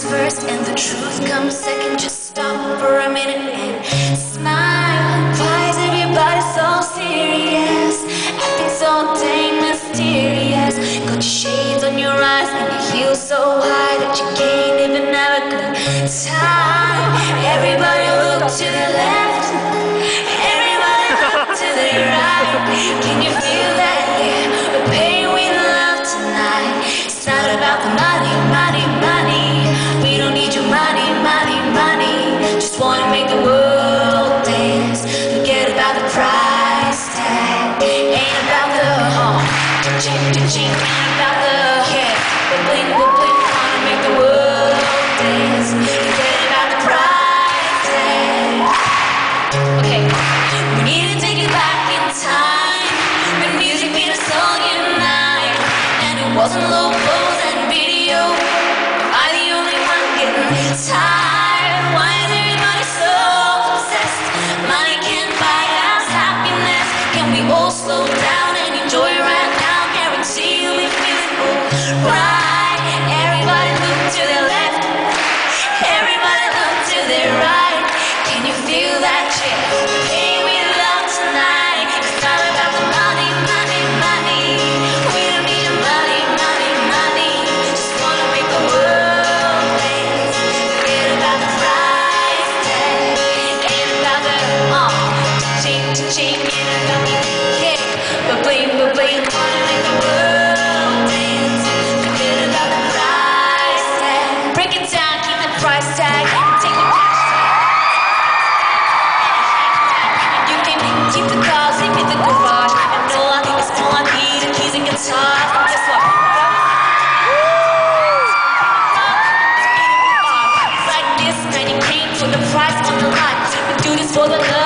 comes first and the truth comes second. Just stop for a minute and smile. Why is everybody so serious? Acting so dang mysterious. Got shades on your eyes and your heels so high that you can't even have a good time. Everybody look to the left. Everybody look to the right. Can you feel that? Yeah, we're paying with love tonight. It's not about the money. Ching, ching. but bling, wanna make the world dance. Forget about the price tag. Break it down, keep the price tag. Take the cash tag. You can keep the the garage. And all I think is all I need, the keys and guitars. And guess what? Like this, came the price the. We do this for the love.